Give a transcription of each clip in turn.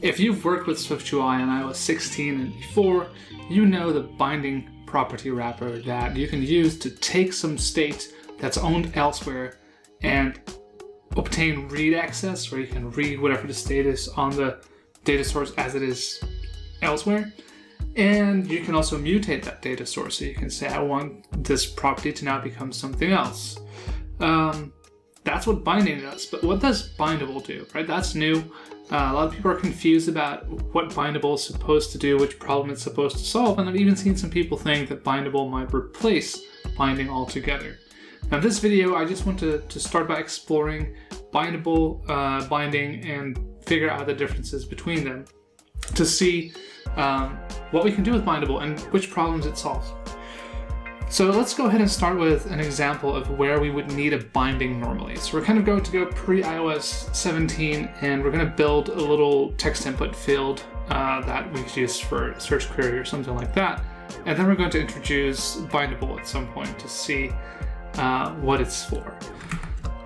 If you've worked with SwiftUI on iOS 16 and before, you know the binding property wrapper that you can use to take some state that's owned elsewhere and obtain read access, where you can read whatever the state is on the data source as it is elsewhere. And you can also mutate that data source. So you can say, I want this property to now become something else. Um, that's what binding does. But what does bindable do, right? That's new. Uh, a lot of people are confused about what bindable is supposed to do, which problem it's supposed to solve, and I've even seen some people think that bindable might replace binding altogether. Now, in this video, I just want to, to start by exploring bindable uh, binding and figure out the differences between them to see um, what we can do with bindable and which problems it solves. So let's go ahead and start with an example of where we would need a binding normally. So we're kind of going to go pre-iOS 17 and we're going to build a little text input field uh, that we could use for a search query or something like that. And then we're going to introduce bindable at some point to see uh, what it's for.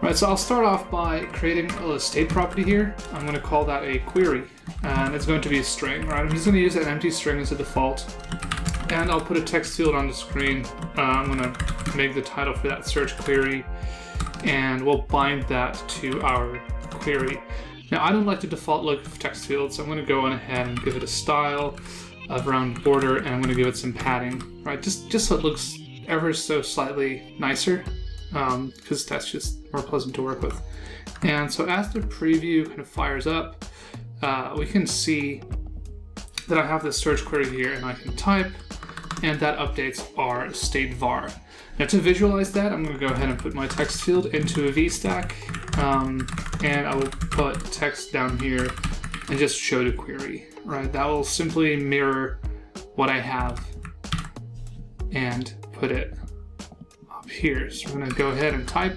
Right, so I'll start off by creating a state property here. I'm going to call that a query, and it's going to be a string. Right, I'm just going to use an empty string as a default and I'll put a text field on the screen. Uh, I'm gonna make the title for that search query and we'll bind that to our query. Now I don't like the default look of text fields, so I'm gonna go on ahead and give it a style of round border and I'm gonna give it some padding, right? Just, just so it looks ever so slightly nicer because um, that's just more pleasant to work with. And so as the preview kind of fires up, uh, we can see that I have this search query here and I can type and that updates our state var. Now to visualize that, I'm going to go ahead and put my text field into a VStack, um, and I will put text down here and just show the query, right? That will simply mirror what I have and put it up here. So I'm going to go ahead and type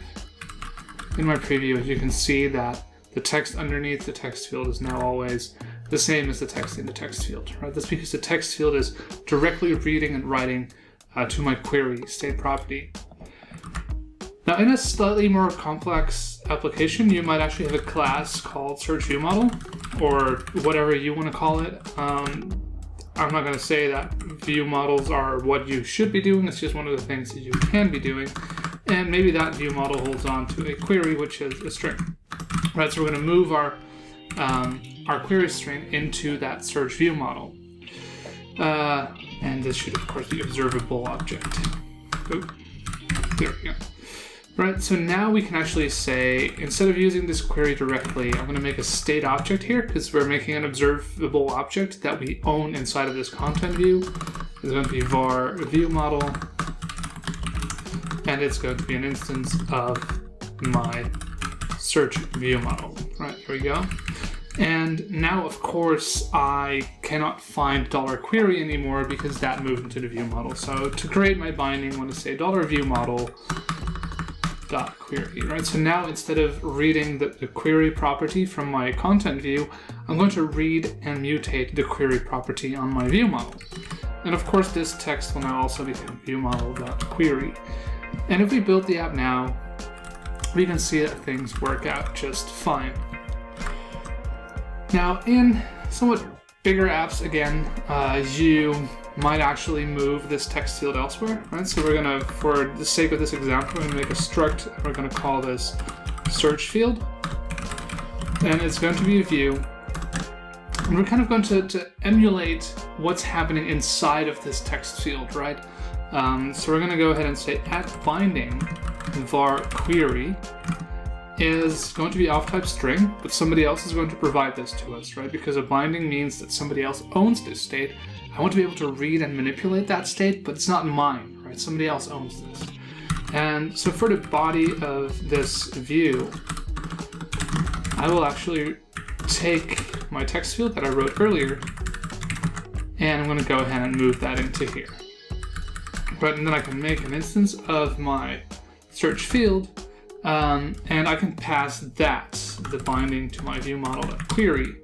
in my preview. As you can see that the text underneath the text field is now always the same as the text in the text field, right? That's because the text field is directly reading and writing uh, to my query state property. Now, in a slightly more complex application, you might actually have a class called search view model, or whatever you want to call it. Um, I'm not going to say that view models are what you should be doing. It's just one of the things that you can be doing. And maybe that view model holds on to a query, which is a string. Right, so we're going to move our um, our query string into that search view model. Uh, and this should, of course, be observable object. There we go. Right, so now we can actually say, instead of using this query directly, I'm going to make a state object here because we're making an observable object that we own inside of this content view. It's going to be var view model, and it's going to be an instance of my search view model. Right, here we go. And now, of course, I cannot find dollar $query anymore because that moved into the view model. So to create my binding, I want to say dollar $view model dot query, right? So now instead of reading the, the, query property from my content view, I'm going to read and mutate the query property on my view model. And of course, this text will now also become view model dot query. And if we build the app now, we can see that things work out just fine. Now, in somewhat bigger apps, again, uh, you might actually move this text field elsewhere, right? So we're gonna, for the sake of this example, we're gonna make a struct, we're gonna call this search field, and it's going to be a view. And we're kind of going to, to emulate what's happening inside of this text field, right? Um, so we're gonna go ahead and say at binding var query is going to be of type string, but somebody else is going to provide this to us, right? Because a binding means that somebody else owns this state. I want to be able to read and manipulate that state, but it's not mine, right? Somebody else owns this. And so for the body of this view, I will actually take my text field that I wrote earlier, and I'm going to go ahead and move that into here. But and then I can make an instance of my search field um, and I can pass that, the binding to my view model query.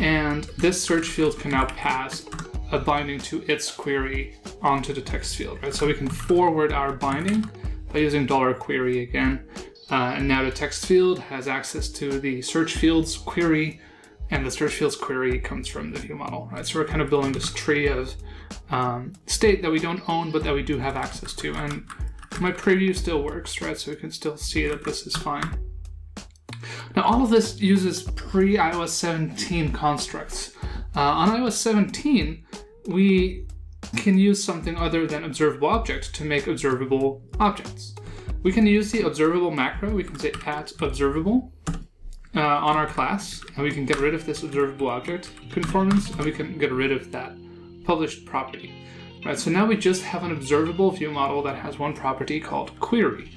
And this search field can now pass a binding to its query onto the text field, right? So we can forward our binding by using dollar $query again Uh, and now the text field has access to the search fields query, and the search fields query comes from the view model, right? So we're kind of building this tree of um, state that we don't own, but that we do have access to. And my preview still works, right? So we can still see that this is fine. Now, all of this uses pre iOS 17 constructs. Uh, on iOS 17, we can use something other than observable object to make observable objects. We can use the observable macro, we can say at observable uh, on our class, and we can get rid of this observable object conformance, and we can get rid of that published property. Right, so now we just have an observable view model that has one property called query.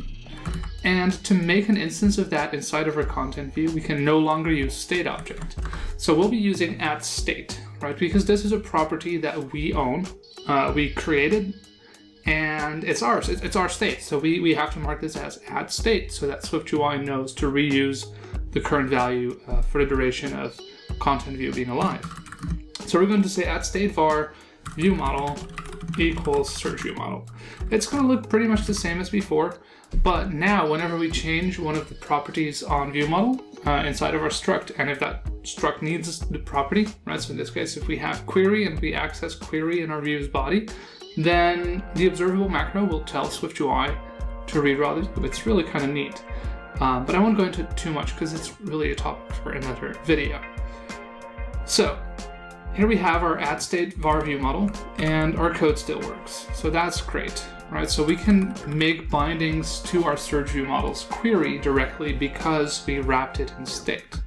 And to make an instance of that inside of our content view, we can no longer use state object. So we'll be using at state, right? Because this is a property that we own, uh, we created, and it's ours. It's our state. So we, we have to mark this as at state so that SwiftUI knows to reuse the current value uh, for the duration of content view being alive. So we're going to say at state var view model equals search model. It's going to look pretty much the same as before, but now whenever we change one of the properties on view model uh, inside of our struct, and if that struct needs the property, right, so in this case, if we have query and we access query in our view's body, then the observable macro will tell SwiftUI to redraw this. It's really kind of neat. Um, but I won't go into too much because it's really a topic for another video. So here we have our at state var view model and our code still works. So that's great, right? So we can make bindings to our search view model's query directly because we wrapped it in state.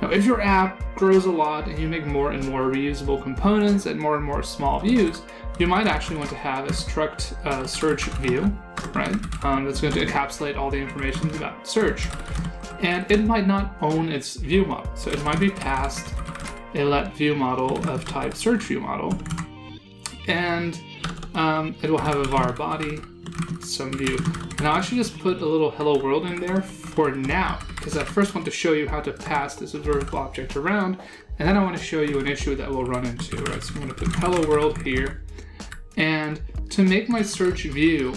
Now, if your app grows a lot and you make more and more reusable components and more and more small views, you might actually want to have a struct uh, search view, right? Um, that's going to encapsulate all the information about search. And it might not own its view model, so it might be passed a let view model of type search view model. And um, it will have a var body, some view. And I'll actually just put a little hello world in there for now, because I first want to show you how to pass this observable object around, and then I want to show you an issue that we'll run into, right? So I'm going to put hello world here, and to make my search view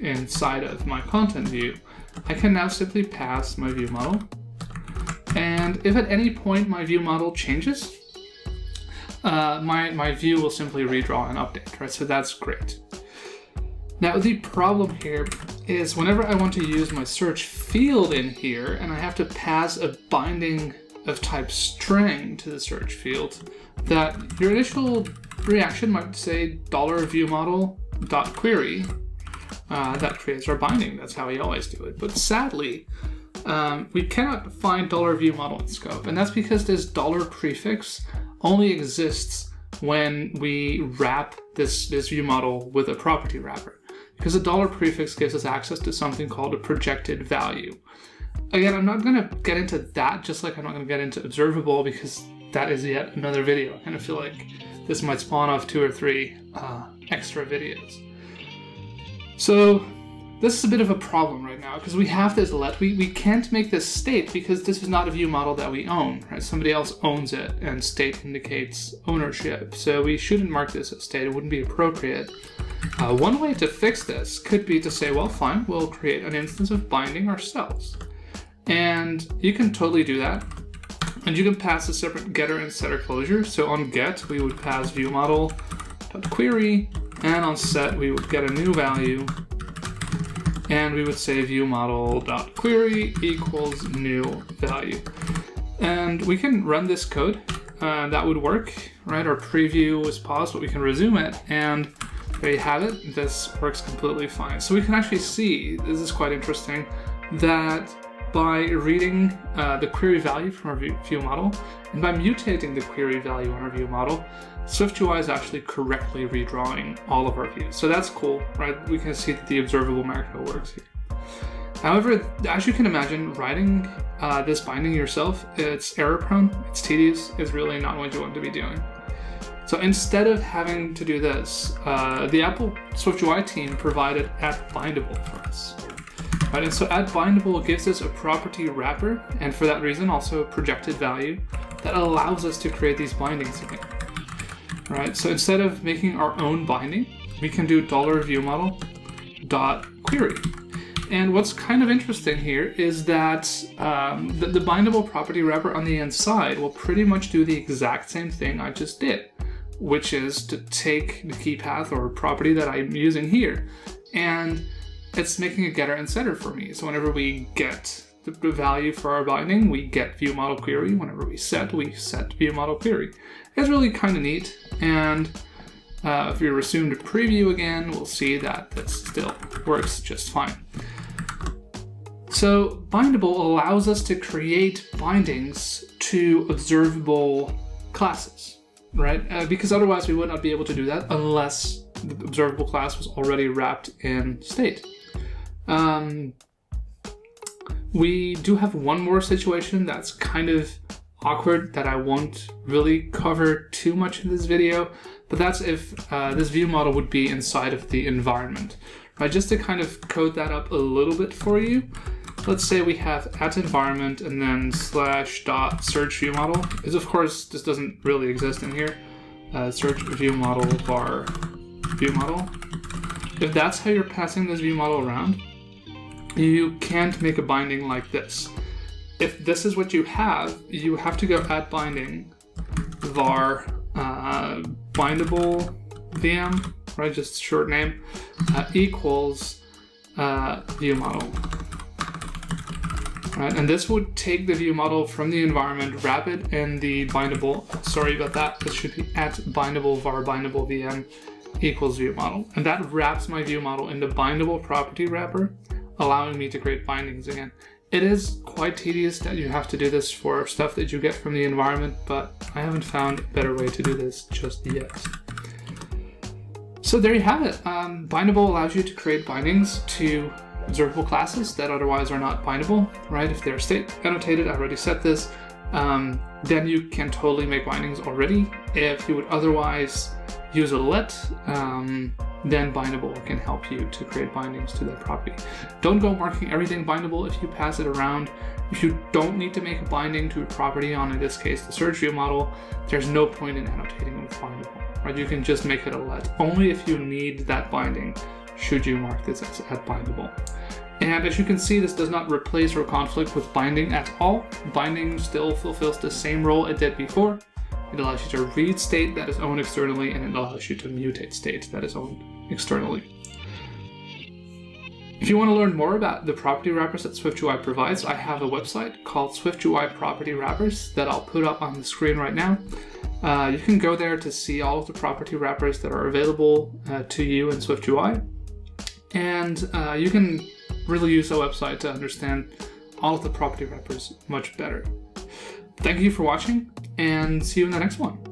inside of my content view, I can now simply pass my view model and if at any point my view model changes, uh, my, my view will simply redraw and update, right? So that's great. Now the problem here is whenever I want to use my search field in here and I have to pass a binding of type string to the search field, that your initial reaction might say dollar view model dot query. Uh, that creates our binding. That's how we always do it. But sadly, um, we cannot find dollar $view model in scope, and that's because this dollar prefix only exists when we wrap this, this view model with a property wrapper. Because the dollar prefix gives us access to something called a projected value. Again, I'm not going to get into that, just like I'm not going to get into observable, because that is yet another video. I kind of feel like this might spawn off two or three uh, extra videos. So this is a bit of a problem right now because we have this let. We, we can't make this state because this is not a view model that we own, right? Somebody else owns it and state indicates ownership. So we shouldn't mark this as state. It wouldn't be appropriate. Uh, one way to fix this could be to say, well, fine, we'll create an instance of binding ourselves. And you can totally do that. And you can pass a separate getter and setter closure. So on get, we would pass view model query, and on set, we would get a new value and we would say view model dot query equals new value. And we can run this code. Uh, that would work, right? Our preview was paused, but we can resume it, and there you have it. This works completely fine. So we can actually see, this is quite interesting, that by reading uh, the query value from our view model, and by mutating the query value on our view model, SwiftUI is actually correctly redrawing all of our views. So that's cool, right? We can see that the observable macro works here. However, as you can imagine, writing uh, this binding yourself, it's error prone, it's tedious, it's really not what you want to be doing. So instead of having to do this, uh, the Apple SwiftUI team provided at bindable for us. Right, and so at bindable gives us a property wrapper, and for that reason also a projected value that allows us to create these bindings again right? So instead of making our own binding, we can do dollar view model dot query. and what's kind of interesting here is that um, the, the bindable property wrapper on the inside will pretty much do the exact same thing I just did, which is to take the key path or property that I'm using here, and it's making a getter and setter for me. So whenever we get the value for our binding, we get view model query. Whenever we set, we set view model query. It's really kind of neat, and uh, if we resume to preview again, we'll see that this still works just fine. So bindable allows us to create bindings to observable classes, right? Uh, because otherwise we would not be able to do that unless the observable class was already wrapped in state. Um, we do have one more situation that's kind of awkward that I won't really cover too much in this video, but that's if uh, this view model would be inside of the environment. Right, just to kind of code that up a little bit for you, let's say we have at environment and then slash dot search view model, because of course this doesn't really exist in here. Uh, search view model var view model. If that's how you're passing this view model around, you can't make a binding like this. If this is what you have, you have to go add binding var uh, bindable VM, right? Just short name uh, equals uh, view model. Right, and this would take the view model from the environment, wrap it in the bindable. Sorry about that. This should be at bindable var bindable VM equals view model, and that wraps my view model in the bindable property wrapper, allowing me to create bindings again. It is quite tedious that you have to do this for stuff that you get from the environment, but I haven't found a better way to do this just yet. So there you have it. Um, bindable allows you to create bindings to observable classes that otherwise are not bindable, right? If they're state annotated, I already set this, um, then you can totally make bindings already. If you would otherwise use a let, um, then bindable can help you to create bindings to that property. Don't go marking everything bindable if you pass it around. If you don't need to make a binding to a property on, in this case, the search view model, there's no point in annotating with bindable, right? You can just make it a let, only if you need that binding should you mark this as at bindable. And as you can see, this does not replace or conflict with binding at all. Binding still fulfills the same role it did before. It allows you to read state that is owned externally, and it allows you to mutate state that is owned externally. If you want to learn more about the property wrappers that SwiftUI provides, I have a website called SwiftUI Property Wrappers that I'll put up on the screen right now. Uh, you can go there to see all of the property wrappers that are available uh, to you in SwiftUI. And uh, you can really use the website to understand all of the property wrappers much better. Thank you for watching, and see you in the next one.